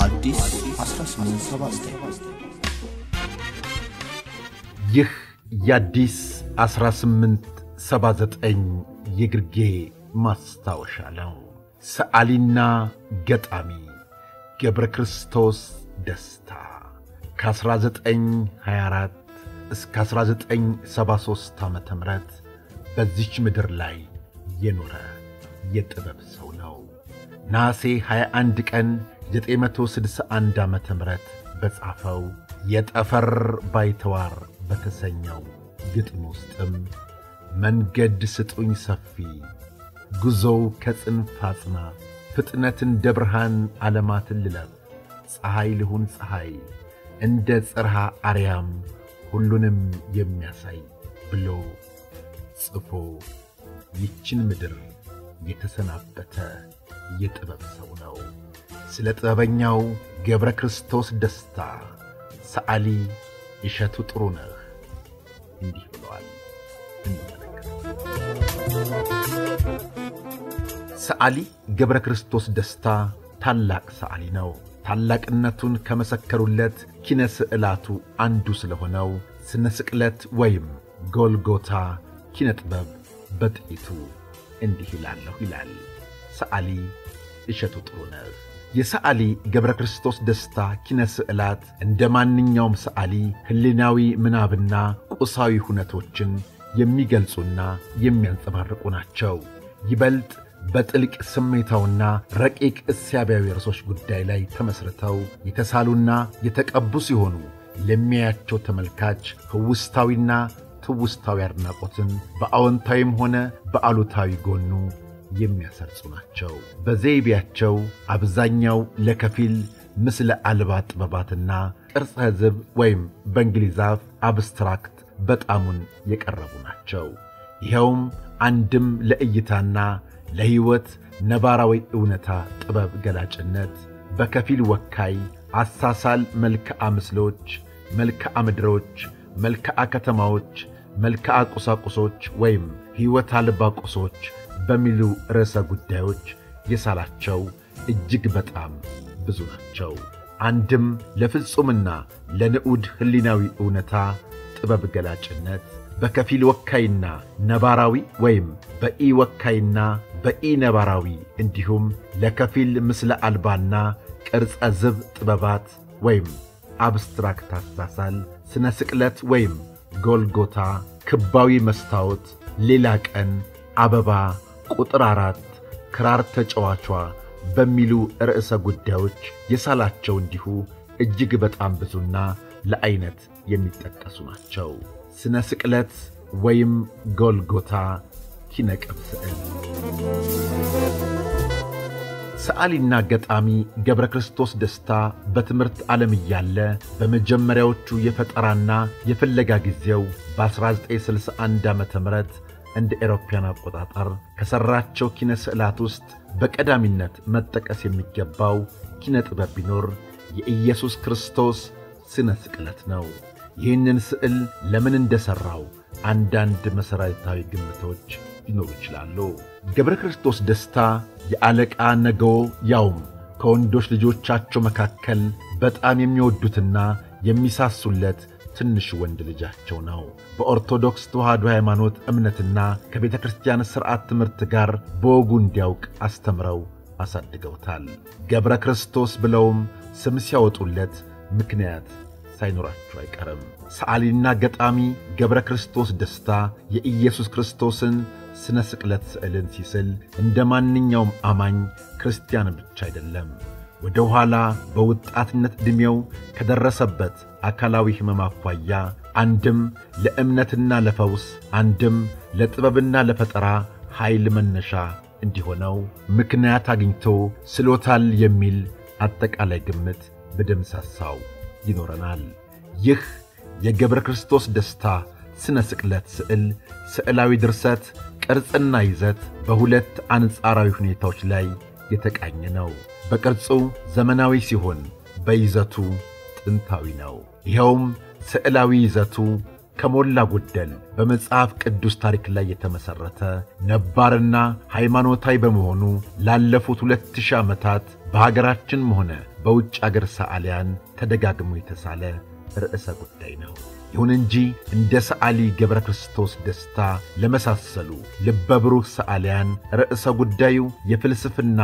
አዲስ 1879 ይህ የአዲስ 1879 የግርጌ ማስታወሻ ነው። ሰዓሊና ገጣሚ ገብረ ክርስቶስ ደስታ ከ1924 እስከ 1973 ዓ ም በዚች ምድር ላይ የኖረ የጥበብ ሰው ነሐሴ 21 ቀን 961 ዓ ም በጻፈው የጠፈር ባይተዋር በተሰኘው ግጥም ውስጥም መንገድ ስጡኝ ሰፊ ጉዞው ከጽንፍ አጽናፍ ፍጥነት እንደ ብርሃን ዓለማትን ልለፍ ፀሐይ ልሁን ፀሐይ እንደ ጽርሃ አርያም ሁሉንም የሚያሳይ ብሎ ጽፎ ይችን ምድር የተሰናበተ የጥበብ ሰው ነው። ስለ ጥበበኛው ገብረ ክርስቶስ ደስታ ሰዓሊ እሸቱ ጥሩነህ እንዲህ ብለዋል። ሰዓሊ ገብረ ክርስቶስ ደስታ ታላቅ ሰዓሊ ነው። ታላቅነቱን ከመሰከሩለት ኪነ ስዕላቱ አንዱ ስለሆነው ስነ ስቅለት ወይም ጎልጎታ ኪነ ጥበብ በጥቂቱ እንዲህ ይላለሁ ይላል ሰዓሊ እሸቱ ጥሩነህ። የሰዓሊ ገብረ ክርስቶስ ደስታ ኪነ ስዕላት እንደ ማንኛውም ሰዓሊ ሕሊናዊ ምናብና ቁሳዊ ሁነቶችን የሚገልጹና የሚያንጸባርቁ ናቸው። ይበልጥ በጥልቅ ስሜታውና ረቂቅ እሳቢያዊ ርዕሶች ጉዳይ ላይ ተመስርተው የተሳሉና የተቀቡ ሲሆኑ ለሚያያቸው ተመልካች ህውስታዊና ትውስታዊ አድናቆትን በአዎንታዊም ሆነ በአሉታዊ ጎኑ የሚያሰርጹ ናቸው። በዘይቤያቸው አብዛኛው ለከፊል ምስለ አልባ ጥበባትና ቅርጸ ሕዝብ ወይም በእንግሊዝ አፍ አብስትራክት በጣሙን የቀረቡ ናቸው። ይኸውም አንድም ለእይታና ለሕይወት ነባራዊ እውነታ ጥበብ ገላጭነት በከፊል ወካይ አሳሳል መልክዓ ምስሎች፣ መልክዓ ምድሮች፣ መልክዓ ከተማዎች፣ መልክዓ ቁሳቁሶች ወይም ሕይወት አልባ ቁሶች በሚሉ ርዕሰ ጉዳዮች የሳላቸው እጅግ በጣም ብዙ ናቸው። አንድም ለፍጹምና ለንዑድ ሕሊናዊ እውነታ ጥበብ ገላጭነት በከፊል ወካይና ነባራዊ ወይም በኢ ወካይና በኢ ነባራዊ እንዲሁም ለከፊል ምስለ አልባና ቅርጸ ዝብ ጥበባት ወይም አብስትራክት አሳሳል፣ ስነ ስቅለት ወይም ጎልጎታ፣ ክባዊ መስታወት፣ ሌላ ቀን፣ አበባ፣ ቁጥር አራት፣ ክራር ተጫዋቿ በሚሉ ርዕሰ ጉዳዮች የሳላቸው እንዲሁ እጅግ በጣም ብዙና ለዐይነት የሚጠቀሱ ናቸው። ስነ ስቅለት ወይም ጎልጎታ ኪነቅብ ስዕል ሰዓሊና ገጣሚ ገብረ ክርስቶስ ደስታ በትምህርት ዓለም እያለ በመጀመሪያዎቹ የፈጠራና የፍለጋ ጊዜው በ1961 ዓ ም እንደ ኤሮፓያን አቆጣጠር ከሠራቸው ኪነ ስዕላት ውስጥ በቀዳሚነት መጠቀስ የሚገባው ኪነ ጥበብ ቢኖር የኢየሱስ ክርስቶስ ስነ ስቅለት ነው። ይህንን ስዕል ለምን እንደሠራው አንዳንድ መሠረታዊ ግምቶች ሊኖሩ ይችላሉ። ገብረ ክርስቶስ ደስታ የአለቃ ነገዎ ያውም ከወንዶች ልጆቻቸው መካከል በጣም የሚወዱትና የሚሳሱለት ትንሹ ወንድ ልጃቸው ነው። በኦርቶዶክስ ተዋሕዶ ሃይማኖት እምነትና ከቤተ ክርስቲያን ሥርዓት ትምህርት ጋር በወጉ እንዲያውቅ አስተምረው አሳድገውታል። ገብረ ክርስቶስ ብለውም ስም ሲያወጡለት ምክንያት ሳይኖራቸው አይቀርም። ሰዓሊና ገጣሚ ገብረ ክርስቶስ ደስታ የኢየሱስ ክርስቶስን ስነ ስቅለት ስዕልን ሲስል እንደ ማንኛውም አማኝ ክርስቲያን ብቻ አይደለም። ወደ ኋላ በወጣትነት ዕድሜው ከደረሰበት አካላዊ ሕመም አኳያ አንድም ለእምነትና ለፈውስ አንድም ለጥበብና ለፈጠራ ኃይል መነሻ እንዲሆነው ምክንያት አግኝቶ ስሎታል የሚል አጠቃላይ ግምት በደምሳሳው ይኖረናል። ይህ የገብረ ክርስቶስ ደስታ ስነ ስቅለት ስዕል ስዕላዊ ድርሰት ቅርጽና ይዘት በሁለት አንጻራዊ ሁኔታዎች ላይ የተቃኘ ነው። በቅርጹ ዘመናዊ ሲሆን በይዘቱ ጥንታዊ ነው። ይኸውም ስዕላዊ ይዘቱ ከሞላ ጎደል በመጽሐፍ ቅዱስ ታሪክ ላይ የተመሠረተ ነባርና ሃይማኖታዊ በመሆኑ ላለፉት ሁለት ሺህ ዓመታት በሀገራችንም ሆነ በውጭ አገር ሰዓሊያን ተደጋግሞ የተሳለ ርዕሰ ጉዳይ ነው። ይሁን እንጂ እንደ ሰዓሊ ገብረ ክርስቶስ ደስታ ለመሳሰሉ ልበ ብሩህ ሰዓሊያን ርዕሰ ጉዳዩ የፍልስፍና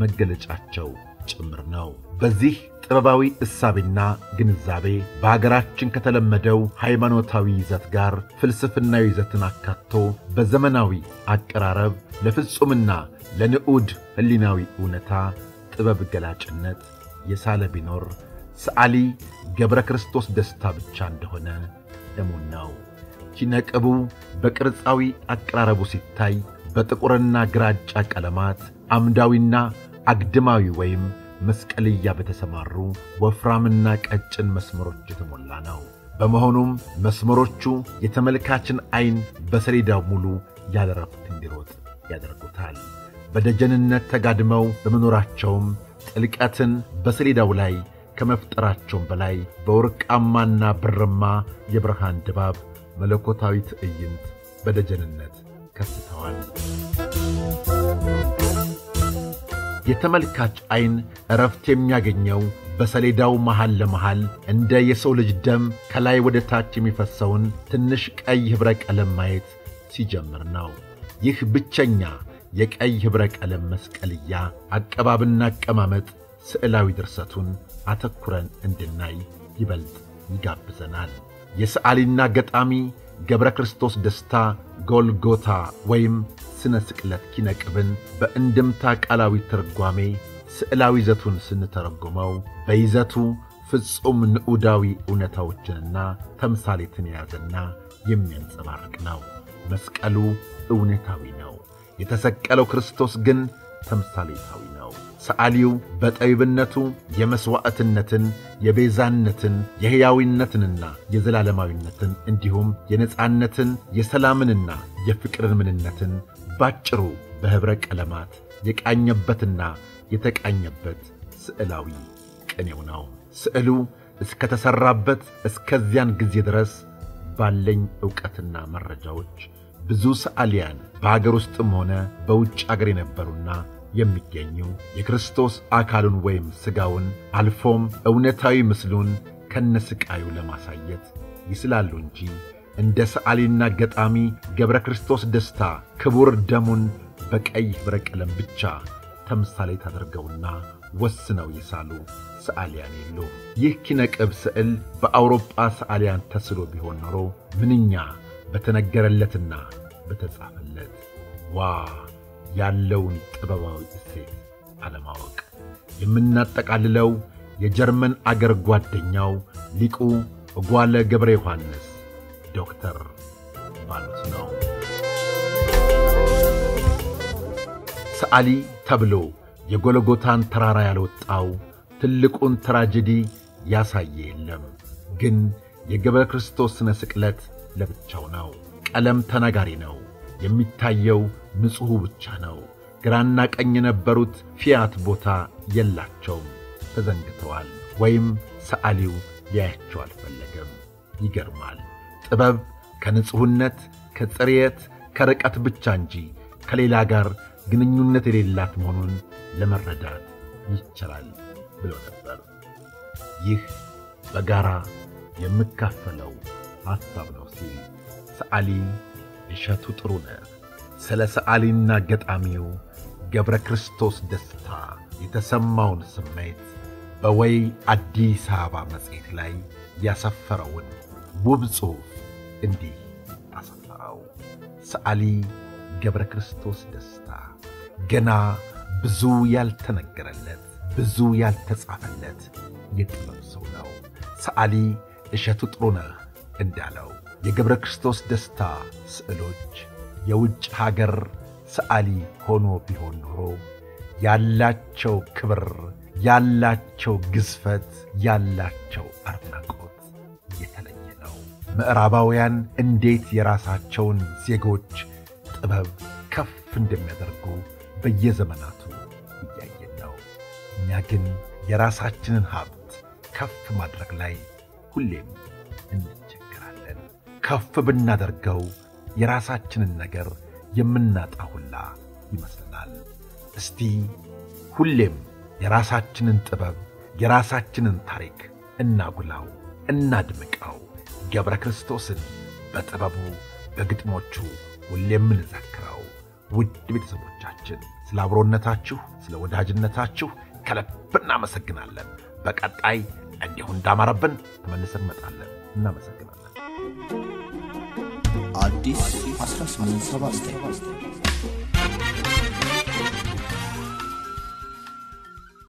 መገለጫቸው ጭምር ነው። በዚህ ጥበባዊ እሳቤና ግንዛቤ በሀገራችን ከተለመደው ሃይማኖታዊ ይዘት ጋር ፍልስፍናዊ ይዘትን አካቶ በዘመናዊ አቀራረብ ለፍጹምና ለንዑድ ሕሊናዊ እውነታ ጥበብ ገላጭነት የሳለ ቢኖር ሰዓሊ ገብረ ክርስቶስ ደስታ ብቻ እንደሆነ እሙን ነው። ኪነቅቡ በቅርጻዊ አቀራረቡ ሲታይ በጥቁርና ግራጫ ቀለማት አምዳዊና አግድማዊ ወይም መስቀልያ በተሰማሩ ወፍራምና ቀጭን መስመሮች የተሞላ ነው። በመሆኑም መስመሮቹ የተመልካችን ዐይን በሰሌዳው ሙሉ ያለ ረፍት እንዲሮጥ ያደርጉታል። በደጀንነት ተጋድመው በመኖራቸውም ጥልቀትን በሰሌዳው ላይ ከመፍጠራቸውም በላይ በወርቃማና ብርማ የብርሃን ድባብ መለኮታዊ ትዕይንት በደጀንነት ከስተዋል። የተመልካች ዐይን እረፍት የሚያገኘው በሰሌዳው መሃል ለመሃል እንደ የሰው ልጅ ደም ከላይ ወደ ታች የሚፈሰውን ትንሽ ቀይ ኅብረ ቀለም ማየት ሲጀምር ነው። ይህ ብቸኛ የቀይ ኅብረ ቀለም መስቀልያ አቀባብና አቀማመጥ ስዕላዊ ድርሰቱን አተኩረን እንድናይ ይበልጥ ይጋብዘናል። የሰዓሊና ገጣሚ ገብረ ክርስቶስ ደስታ ጎልጎታ ወይም ስነ ስቅለት ኪነቅብን በእንድምታ ቃላዊ ትርጓሜ ስዕላዊ ይዘቱን ስንተረጉመው በይዘቱ ፍጹም ንዑዳዊ እውነታዎችንና ተምሳሌትን የያዘና የሚያንጸባርቅ ነው። መስቀሉ እውነታዊ ነው። የተሰቀለው ክርስቶስ ግን ተምሳሌታዊ ሰዓሊው በጠቢብነቱ የመሥዋዕትነትን፣ የቤዛነትን፣ የሕያዊነትንና የዘላለማዊነትን እንዲሁም የነጻነትን፣ የሰላምንና የፍቅርን ምንነትን ባጭሩ በኅብረ ቀለማት የቃኘበትና የተቃኘበት ስዕላዊ ቅኔው ነው። ስዕሉ እስከተሠራበት እስከዚያን ጊዜ ድረስ ባለኝ ዕውቀትና መረጃዎች ብዙ ሰዓሊያን በአገር ውስጥም ሆነ በውጭ አገር የነበሩና የሚገኙ የክርስቶስ አካሉን ወይም ሥጋውን አልፎም እውነታዊ ምስሉን ከነስቃዩ ለማሳየት ይስላሉ እንጂ እንደ ሰዓሊና ገጣሚ ገብረ ክርስቶስ ደስታ ክቡር ደሙን በቀይ ኅብረ ቀለም ብቻ ተምሳሌት አድርገውና ወስነው የሳሉ ሰዓሊያን የሉም። ይህ ኪነቅብ ስዕል በአውሮጳ ሰዓሊያን ተስሎ ቢሆን ኖሮ ምንኛ በተነገረለትና በተጻፈለት ዋ ያለውን ጥበባዊ እሴት አለማወቅ። የምናጠቃልለው የጀርመን አገር ጓደኛው ሊቁ እጓለ ገብረ ዮሐንስ ዶክተር ባሉት ነው። ሰዓሊ ተብሎ የጎለጎታን ተራራ ያልወጣው ትልቁን ትራጀዲ ያሳየ የለም። ግን የገብረ ክርስቶስ ስነ ስቅለት ለብቻው ነው። ቀለም ተናጋሪ ነው። የሚታየው ንጹሑ ብቻ ነው። ግራና ቀኝ የነበሩት ፊያት ቦታ የላቸውም፣ ተዘንግተዋል። ወይም ሰዓሊው ሊያያቸው አልፈለገም። ይገርማል። ጥበብ ከንጹሕነት፣ ከጽርየት፣ ከርቀት ብቻ እንጂ ከሌላ ጋር ግንኙነት የሌላት መሆኑን ለመረዳት ይቻላል ብሎ ነበር። ይህ በጋራ የምካፈለው ሐሳብ ነው ሲል ሰዓሊ እሸቱ ጥሩነህ ስለ ሰዓሊና ገጣሚው ገብረ ክርስቶስ ደስታ የተሰማውን ስሜት በወይ አዲስ አበባ መጽሔት ላይ ያሰፈረውን ውብ ጽሑፍ እንዲህ አሰፈረው። ሰዓሊ ገብረ ክርስቶስ ደስታ ገና ብዙ ያልተነገረለት ብዙ ያልተጻፈለት የጥበብ ሰው ነው። ሰዓሊ እሸቱ ጥሩነህ እንዳለው የገብረ ክርስቶስ ደስታ ስዕሎች የውጭ ሀገር ሰዓሊ ሆኖ ቢሆን ኖሮ ያላቸው ክብር፣ ያላቸው ግዝፈት፣ ያላቸው አድናቆት የተለየ ነው። ምዕራባውያን እንዴት የራሳቸውን ዜጎች ጥበብ ከፍ እንደሚያደርጉ በየዘመናቱ እያየን ነው። እኛ ግን የራሳችንን ሀብት ከፍ ማድረግ ላይ ሁሌም እንቸገራለን። ከፍ ብናደርገው የራሳችንን ነገር የምናጣ ሁላ ይመስለናል። እስቲ ሁሌም የራሳችንን ጥበብ የራሳችንን ታሪክ እናጉላው፣ እናድምቀው። ገብረ ክርስቶስን በጥበቡ በግጥሞቹ ሁሌም እንዘክረው። ውድ ቤተሰቦቻችን ስለ አብሮነታችሁ፣ ስለ ወዳጅነታችሁ ከልብ እናመሰግናለን። በቀጣይ እንዲሁ እንዳማረብን ተመልሰን እንመጣለን። እናመሰግናለን። አዲስ 1879